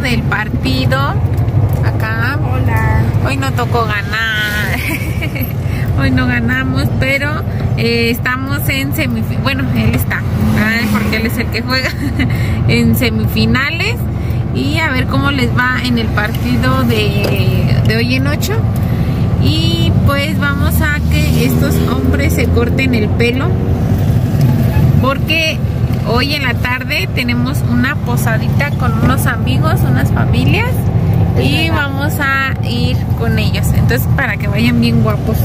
del partido. Acá. Hola. Hoy no tocó ganar. Hoy no ganamos, pero eh, estamos en semifinales. Bueno, él está, porque él es el que juega en semifinales. Y a ver cómo les va en el partido de, de hoy en 8. Y pues vamos a que estos hombres se corten el pelo. Porque hoy en la tarde tenemos una posadita con unos amigos, unas familias. Y vamos a ir con ellos. Entonces para que vayan bien guapos.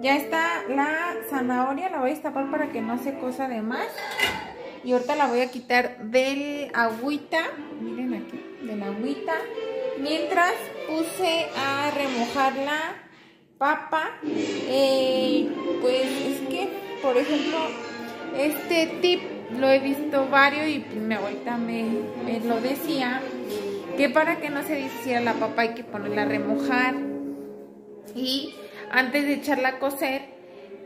Ya está la zanahoria, la voy a destapar para que no se cosa de más. Y ahorita la voy a quitar del agüita, miren aquí, del agüita. Mientras puse a remojar la papa, eh, pues es que, por ejemplo, este tip lo he visto varios y mi abuelita me, me lo decía, que para que no se deshiciera la papa hay que ponerla a remojar y antes de echarla a cocer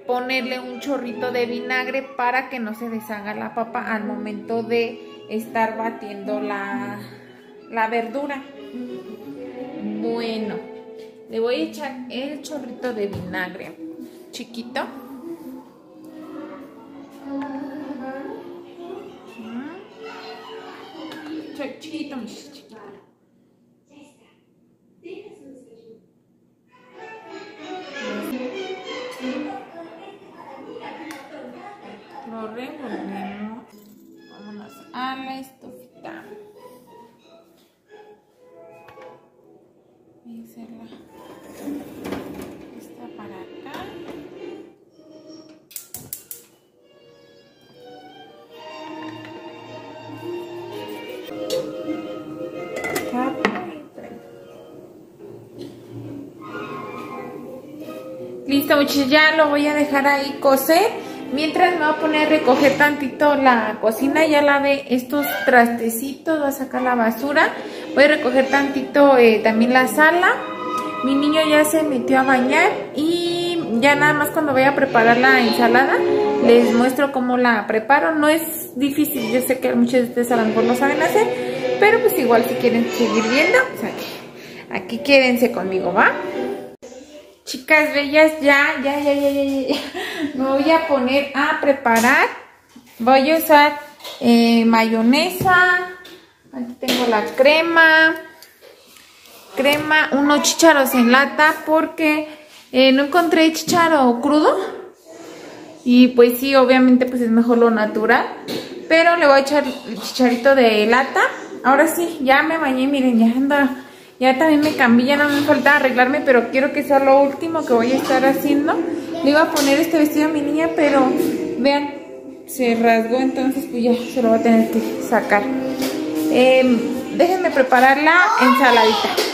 ponerle un chorrito de vinagre para que no se deshaga la papa al momento de estar batiendo la, la verdura. Bueno, le voy a echar el chorrito de vinagre chiquito. Chiquito, chiquito. Vámonos a la estufita. Voy a hacerla esta para acá. Listo, muchachos, ya lo voy a dejar ahí cocer. Mientras me voy a poner a recoger tantito la cocina, ya lavé estos trastecitos, voy a sacar la basura. Voy a recoger tantito eh, también la sala. Mi niño ya se metió a bañar y ya nada más cuando vaya a preparar la ensalada les muestro cómo la preparo. No es difícil, yo sé que muchos de ustedes a lo mejor lo saben hacer, pero pues igual si quieren seguir viendo, o sea, aquí quédense conmigo, ¿va? Chicas bellas, ya, ya, ya, ya, ya, ya, me voy a poner a preparar. Voy a usar eh, mayonesa. Aquí tengo la crema. Crema, unos chícharos en lata porque eh, no encontré chícharo crudo. Y pues sí, obviamente pues es mejor lo natural. Pero le voy a echar el chicharito de lata. Ahora sí, ya me bañé, miren, ya anda ya también me cambié, ya no me falta arreglarme, pero quiero que sea lo último que voy a estar haciendo. Le iba a poner este vestido a mi niña, pero vean, se rasgó, entonces pues ya se lo va a tener que sacar. Eh, déjenme preparar la ensaladita.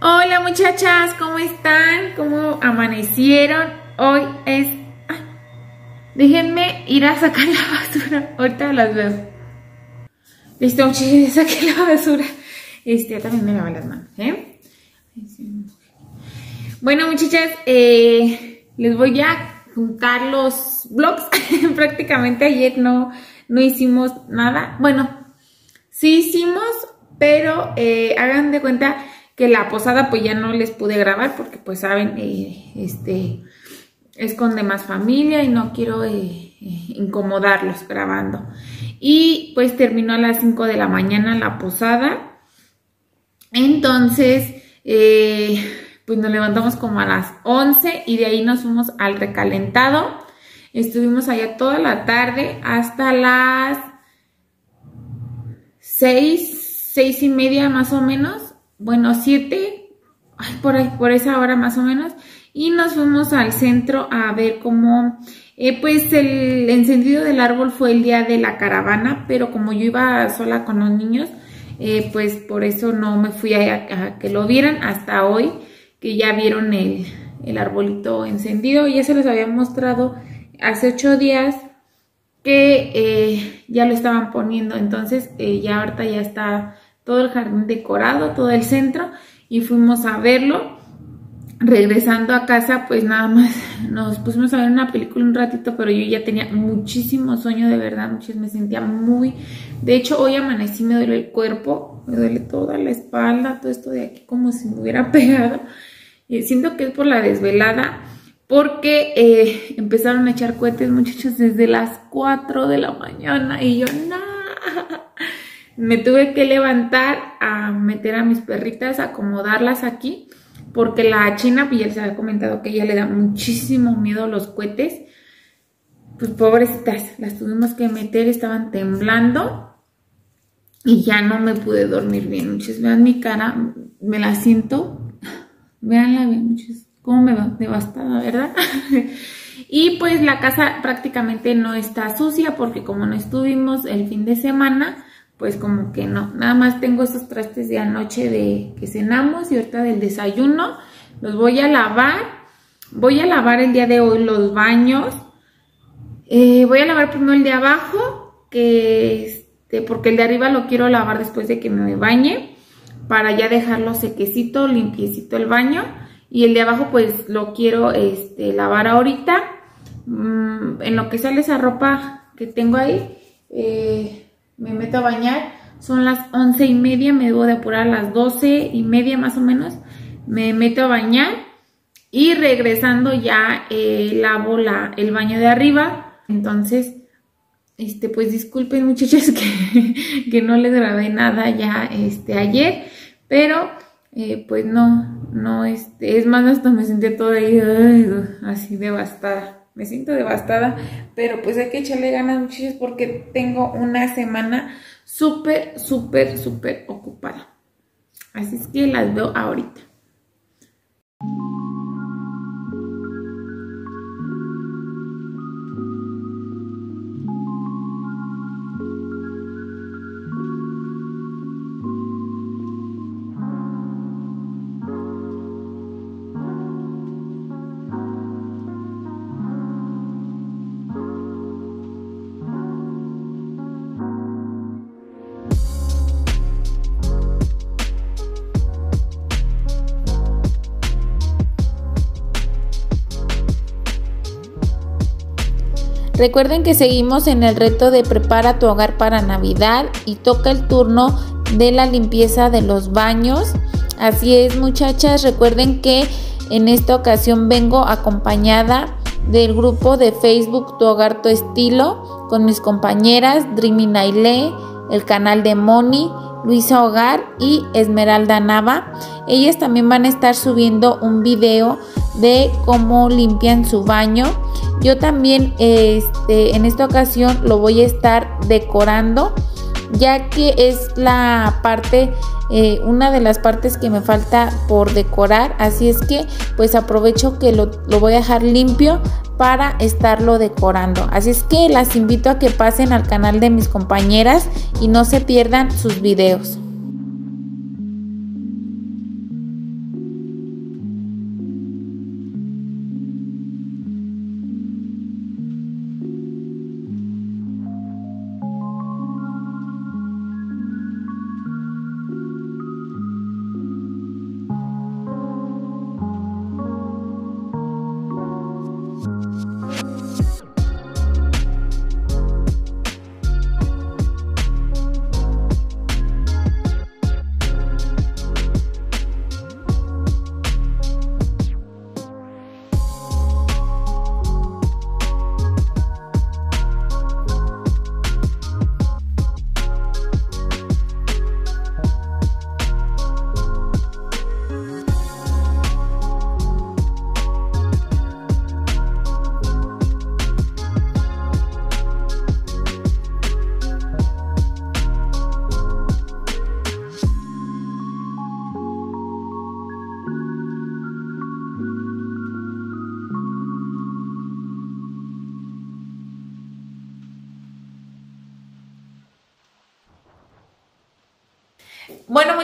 Hola muchachas, ¿cómo están? ¿Cómo amanecieron? Hoy es... déjenme ir a sacar la basura. Ahorita las veo. Listo, muchachas, saqué la basura. Este, también me lavo las manos, ¿eh? Bueno, muchachas, eh, les voy a juntar los vlogs. Prácticamente ayer no, no hicimos nada. Bueno, sí hicimos, pero eh, hagan de cuenta que la posada pues ya no les pude grabar porque pues saben, eh, este, es con demás familia y no quiero eh, eh, incomodarlos grabando. Y pues terminó a las 5 de la mañana la posada. Entonces, pues nos levantamos como a las 11 y de ahí nos fuimos al recalentado. Estuvimos allá toda la tarde hasta las 6, 6 y media más o menos bueno, siete, por, ahí, por esa hora más o menos, y nos fuimos al centro a ver cómo, eh, pues el encendido del árbol fue el día de la caravana, pero como yo iba sola con los niños, eh, pues por eso no me fui a, que lo vieran hasta hoy, que ya vieron el, el arbolito encendido, ya se los había mostrado hace ocho días que eh, ya lo estaban poniendo, entonces ya ahorita ya está todo el jardín decorado, todo el centro y fuimos a verlo. Regresando a casa, pues nada más nos pusimos a ver una película un ratito, pero yo ya tenía muchísimo sueño, de verdad, muchísimo, me sentía muy... De hecho, hoy amanecí, me duele el cuerpo, me duele toda la espalda, todo esto de aquí como si me hubiera pegado. Y siento que es por la desvelada, porque eh, empezaron a echar cohetes, muchachos, desde las 4 de la mañana y yo, no me tuve que levantar a meter a mis perritas, acomodarlas aquí, porque la china, pues ya les había comentado que ella le da muchísimo miedo los cohetes. Pues pobrecitas, las tuvimos que meter, estaban temblando y ya no me pude dormir bien. Muchos vean mi cara, me la siento, veanla bien, muchos, cómo me va devastada, ¿verdad? y pues la casa prácticamente no está sucia porque como no estuvimos el fin de semana, pues como que no, nada más tengo esos trastes de anoche de que cenamos y ahorita del desayuno, los voy a lavar, voy a lavar el día de hoy los baños, eh, voy a lavar primero el de abajo, que este, porque el de arriba lo quiero lavar después de que me bañe, para ya dejarlo sequecito, limpiecito el baño, y el de abajo pues lo quiero este, lavar ahorita, mm, en lo que sale esa ropa que tengo ahí, eh, me meto a bañar, son las once y media, me debo de apurar a las doce y media más o menos, me meto a bañar y regresando ya eh, lavo la, el baño de arriba, entonces este, pues disculpen muchachos que, que no les grabé nada ya este, ayer, pero eh, pues no, no, este, es más, hasta me sentí toda ahí, así devastada. Me siento devastada, pero pues hay que echarle ganas muchachos porque tengo una semana súper, súper, súper ocupada. Así es que las veo ahorita. Recuerden que seguimos en el reto de prepara tu hogar para Navidad y toca el turno de la limpieza de los baños. Así es muchachas, recuerden que en esta ocasión vengo acompañada del grupo de Facebook Tu Hogar Tu Estilo con mis compañeras Dreamy Naile, el canal de Moni, Luisa Hogar y Esmeralda Nava. Ellas también van a estar subiendo un video de cómo limpian su baño. Yo también este, en esta ocasión lo voy a estar decorando ya que es la parte, eh, una de las partes que me falta por decorar. Así es que pues aprovecho que lo, lo voy a dejar limpio para estarlo decorando. Así es que las invito a que pasen al canal de mis compañeras y no se pierdan sus videos.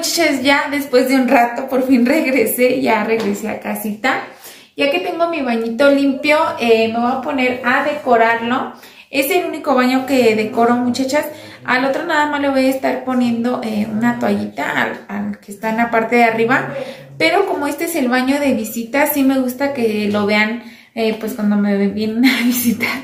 Muchachas, ya después de un rato por fin regresé, ya regresé a casita. Ya que tengo mi bañito limpio, eh, me voy a poner a decorarlo. Es el único baño que decoro muchachas. Al otro nada más le voy a estar poniendo eh, una toallita al, que está en la parte de arriba. Pero como este es el baño de visita, sí me gusta que lo vean eh, pues cuando me vienen a visitar.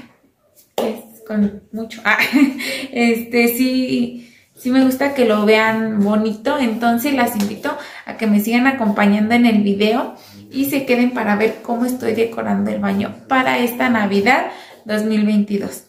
Con mucho. Ah, este sí sí me gusta que lo vean bonito, entonces las invito a que me sigan acompañando en el video y se queden para ver cómo estoy decorando el baño para esta Navidad 2022.